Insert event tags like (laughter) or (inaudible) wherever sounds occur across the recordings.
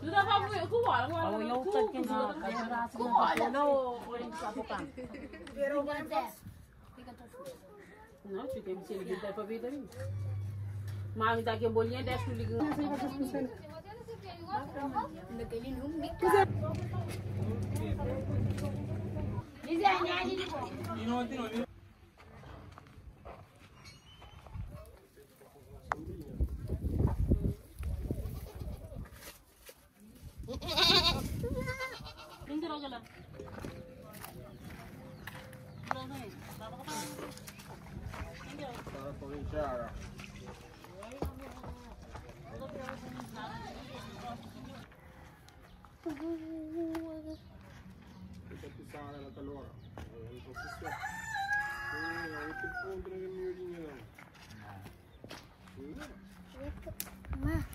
누나 밥을 그거 aku 하는 거 그거 그거 그거 Ma.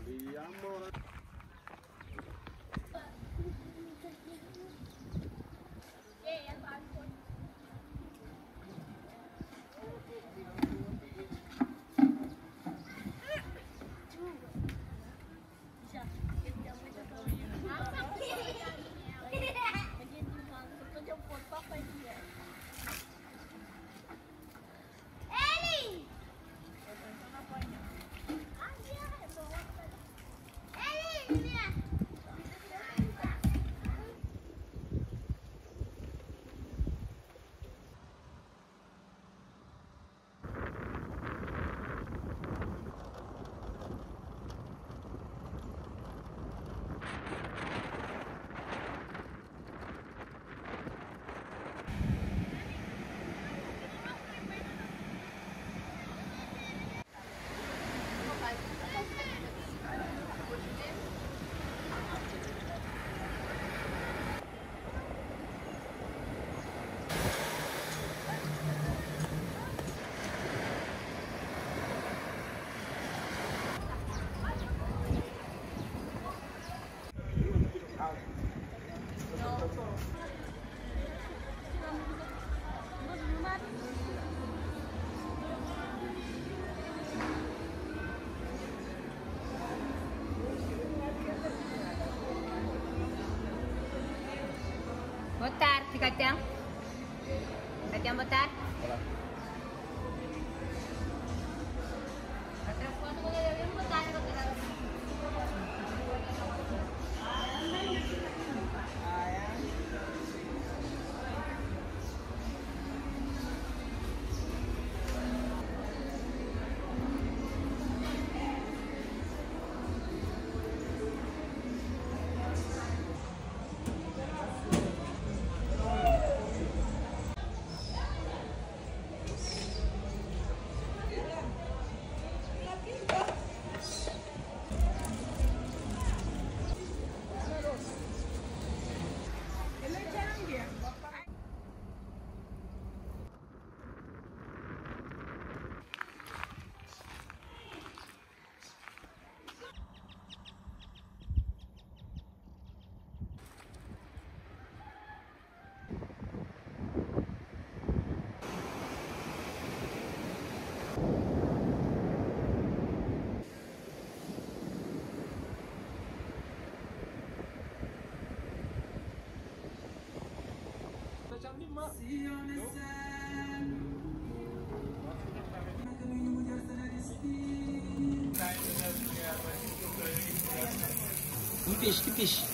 Que peixe.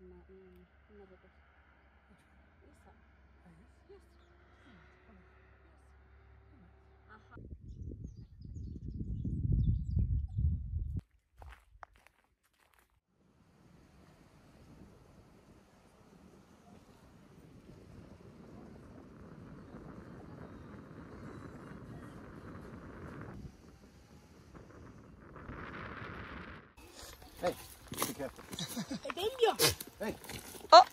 Ma, mm, ano ba to? Isa. Yes. Aha. Hey, be careful. Tempio. Hey. Oh.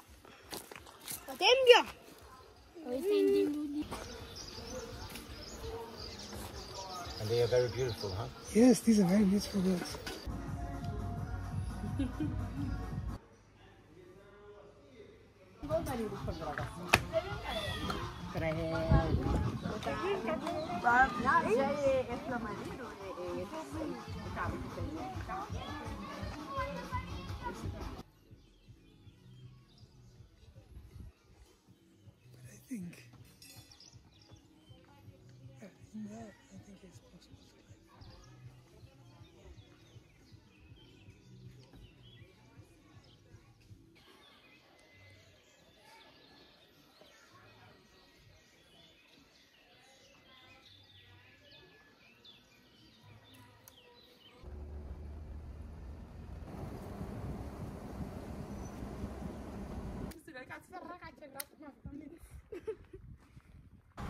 Tempio. And they are very beautiful, huh? Yes, these are very beautiful birds.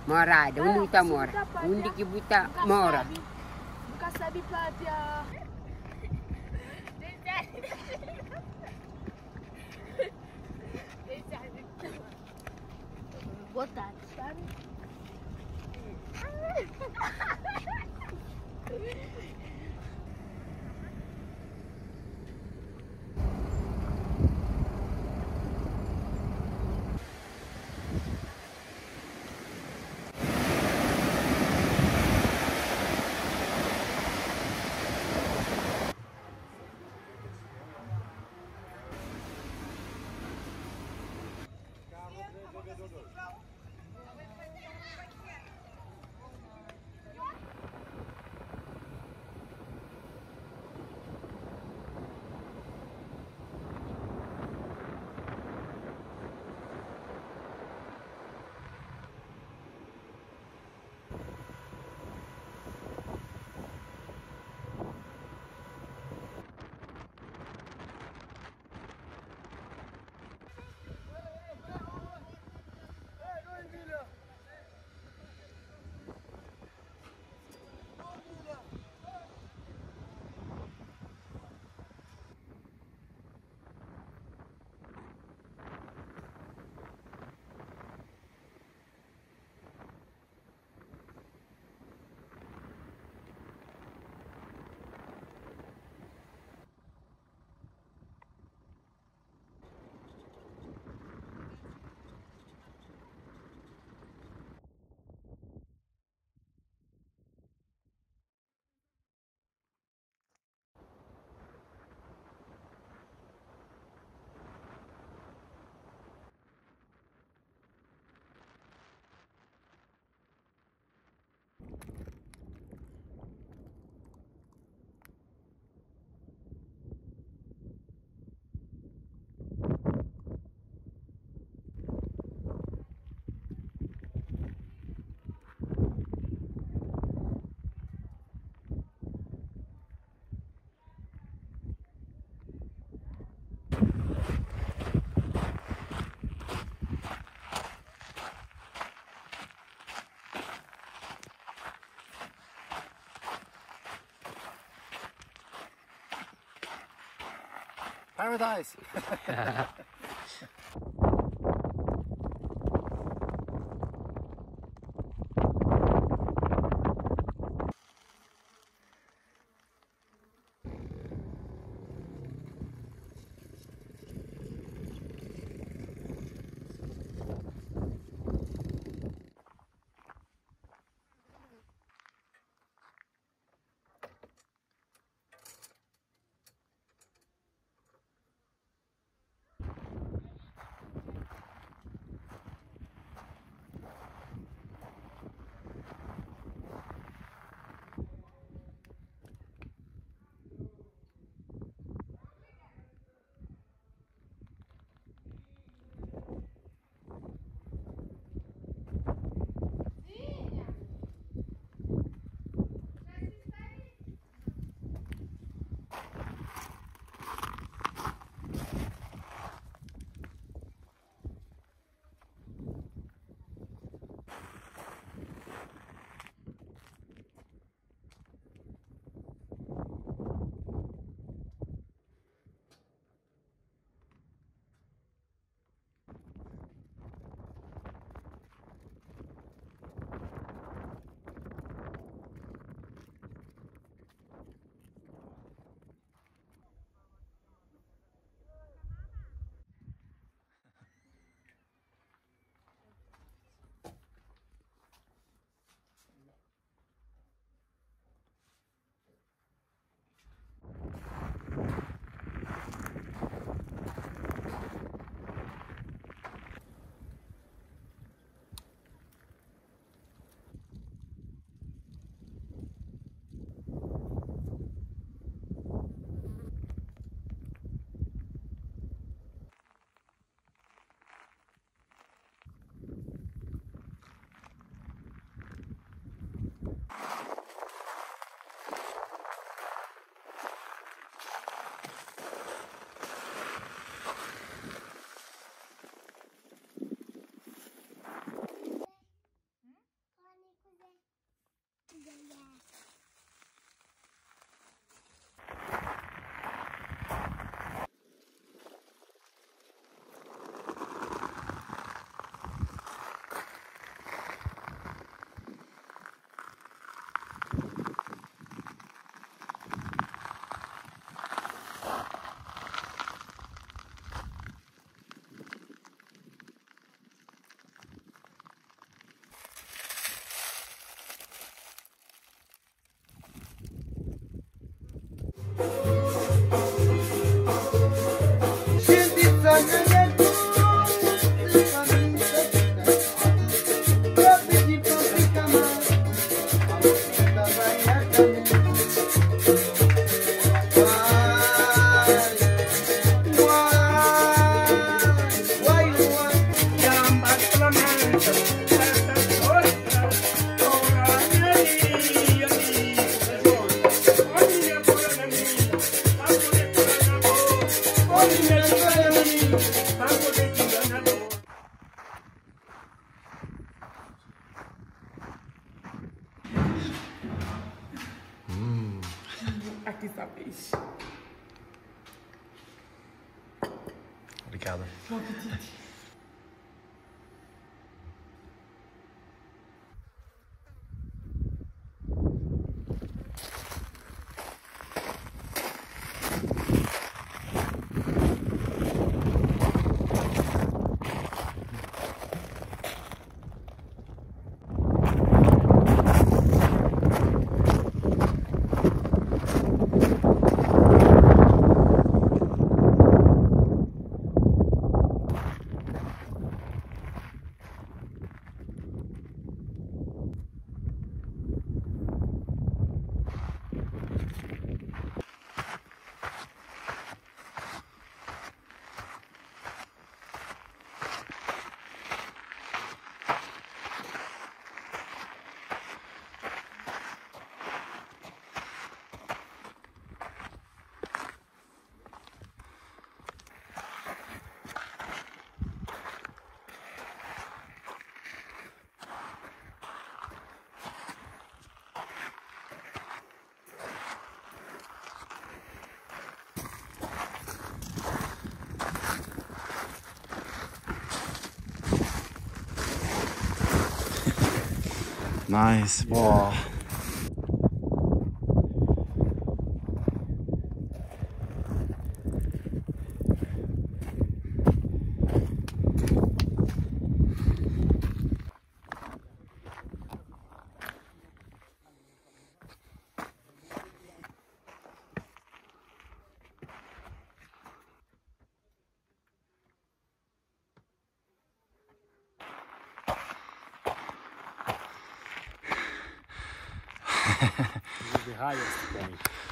Mora, de eh, unde uita mora? Unde e buta mora? Bucasabi platea. Paradise! (laughs) Obrigado. Nice. Wow. The highest point.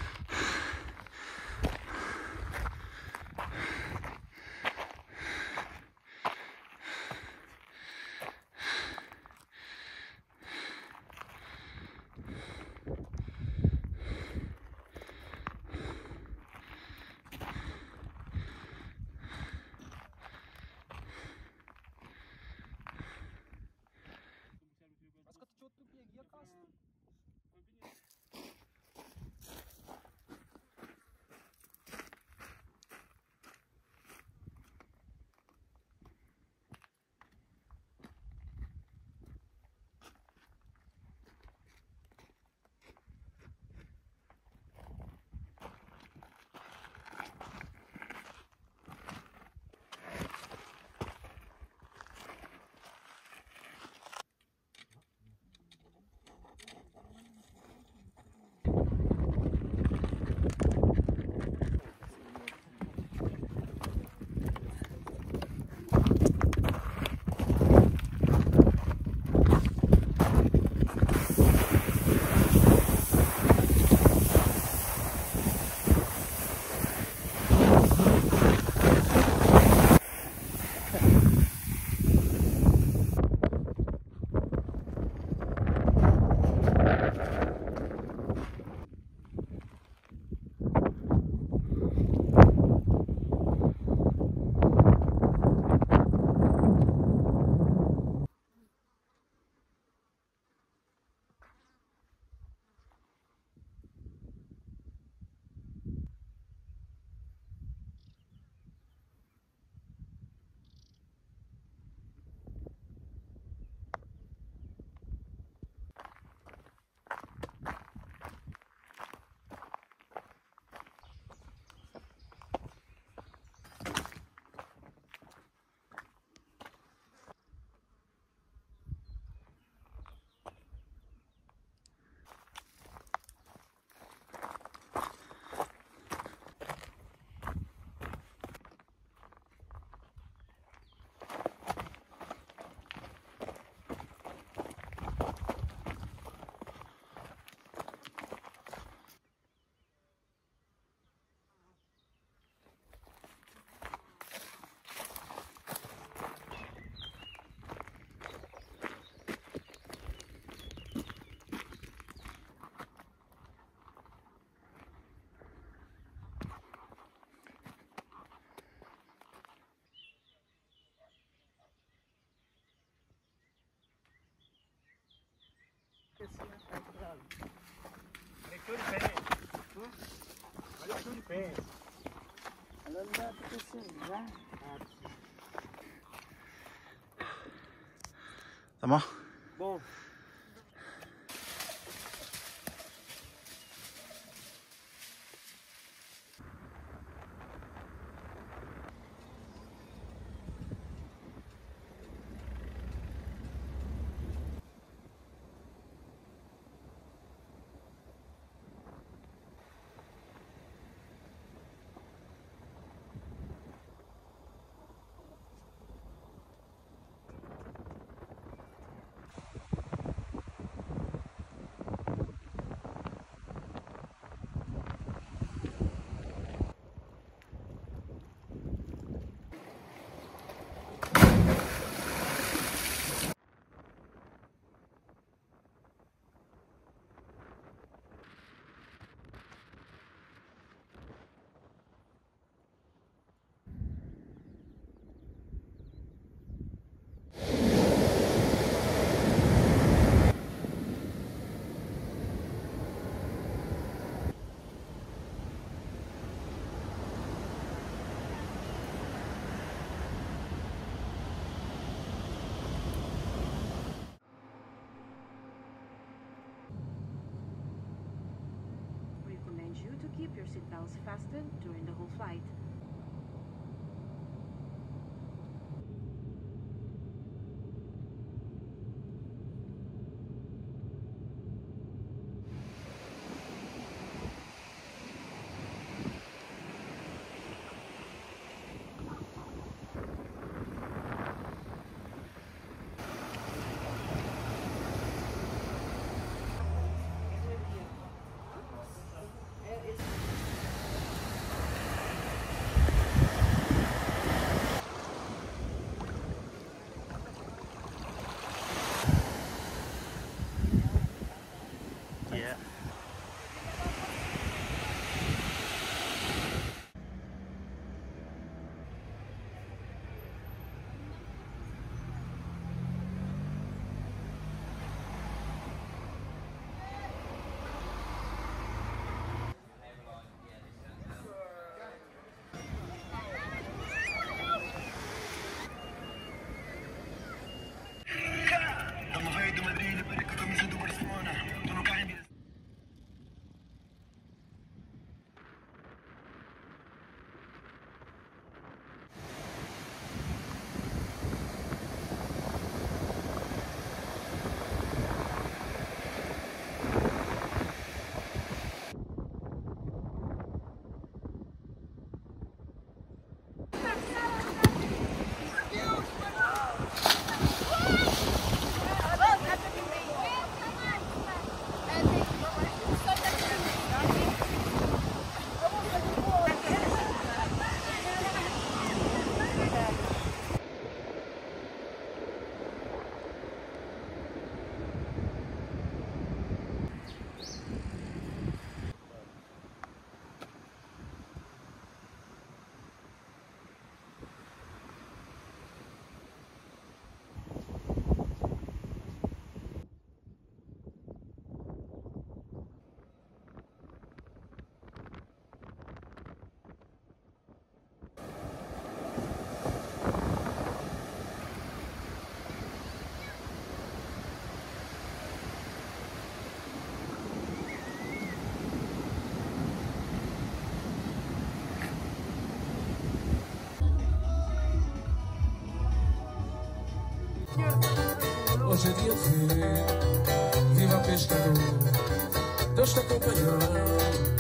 Olha o que ele pensa. Olha o que ele pensa. Tá bom? Seatbelts fastened during the whole flight. Hoje é dia de viva pescador. Deus te acompanhou.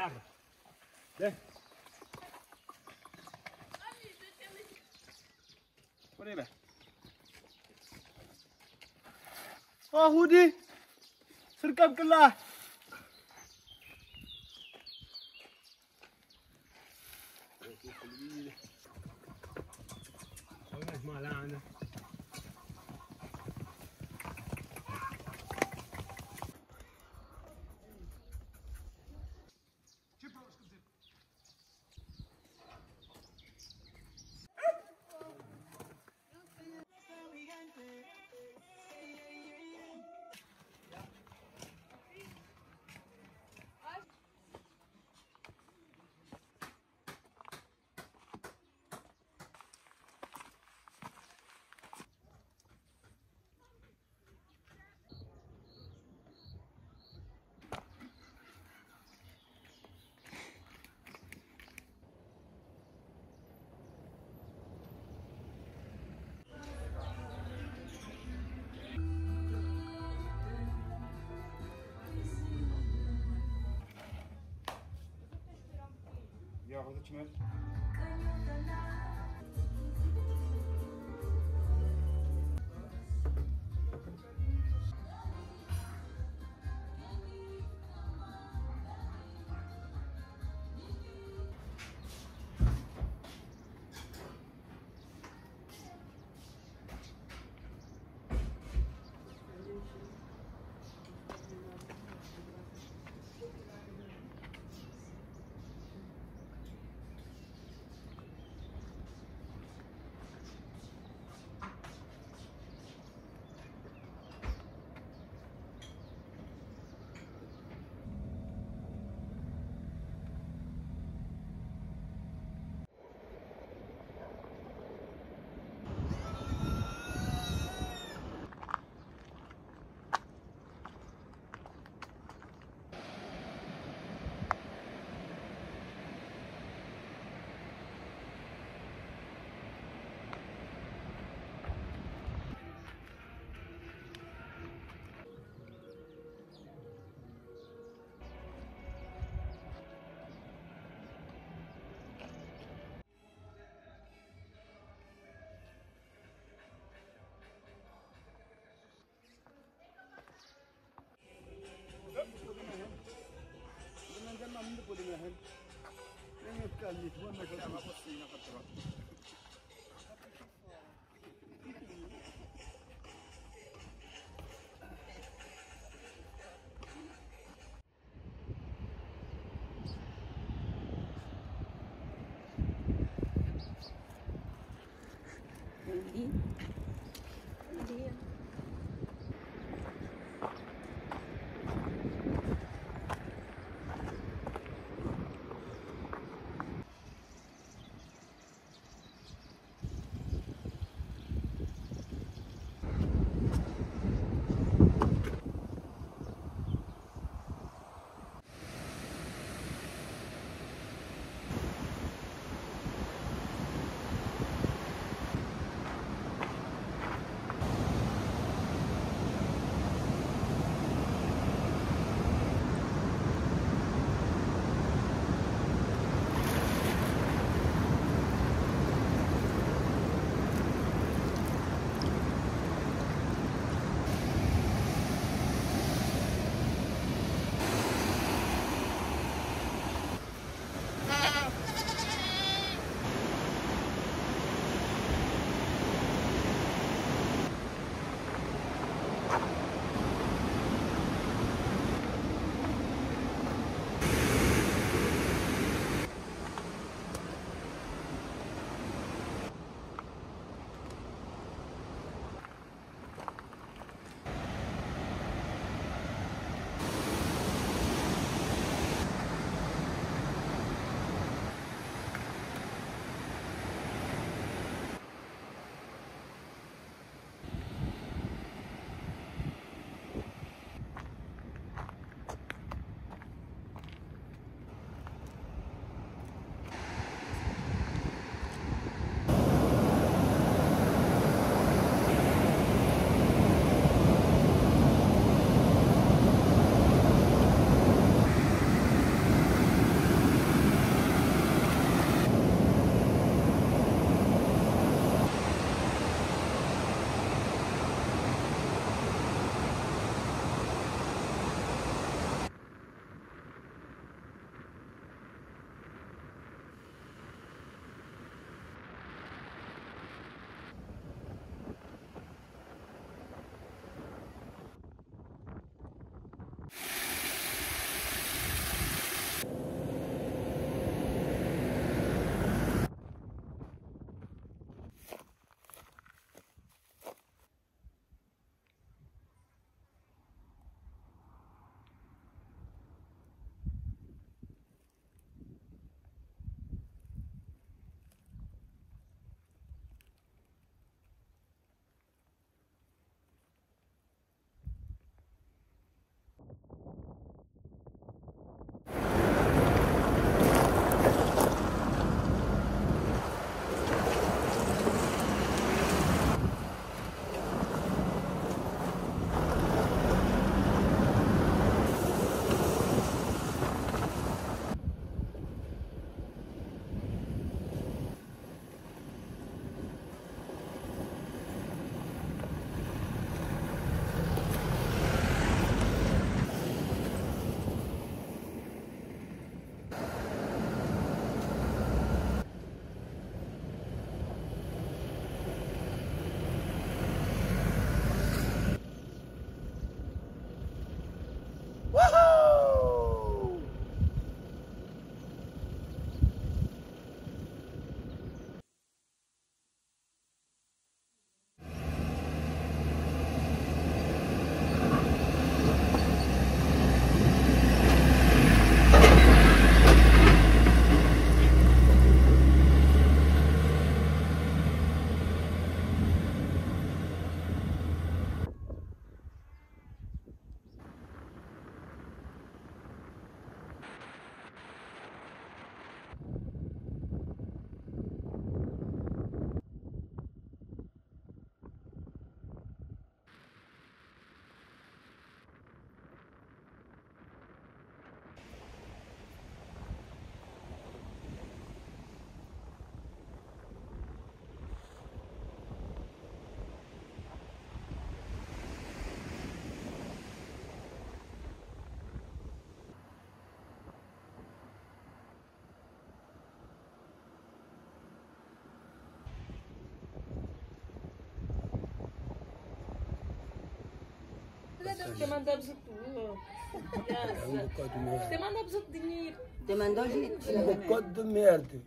nada. Vem. Por aí, velho. Ó, oh, Rudy! Cercamos que lá! Спасибо, буду чмель. na mtu kulimehemu mimi kalikuwa nakaa hapo sina katra Te, te mandamos o tudo. É um bocado de merda. Mandamos o dinheiro. Te mandou o dinheiro. É um bocado de merda.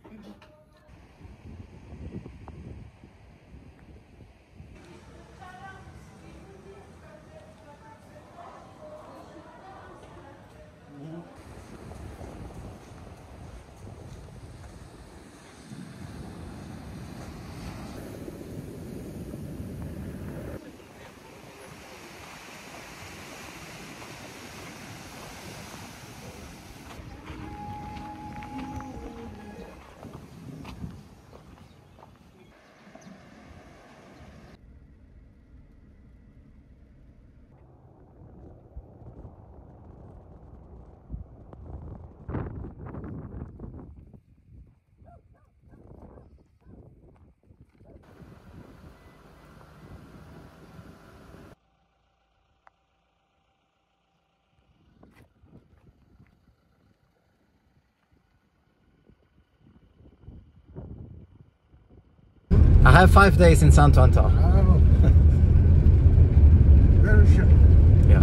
Have five days in Santo Antão. Oh. (laughs) Very sure. Yeah.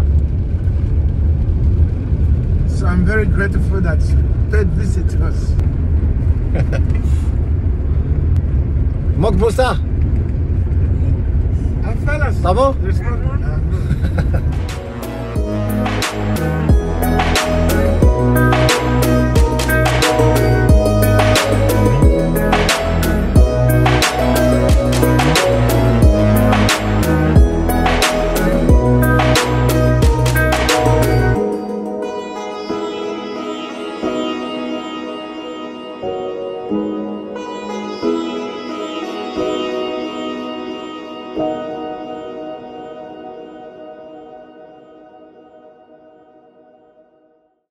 So I'm very grateful that you paid visit us. Mokbusa, fellas. ça va?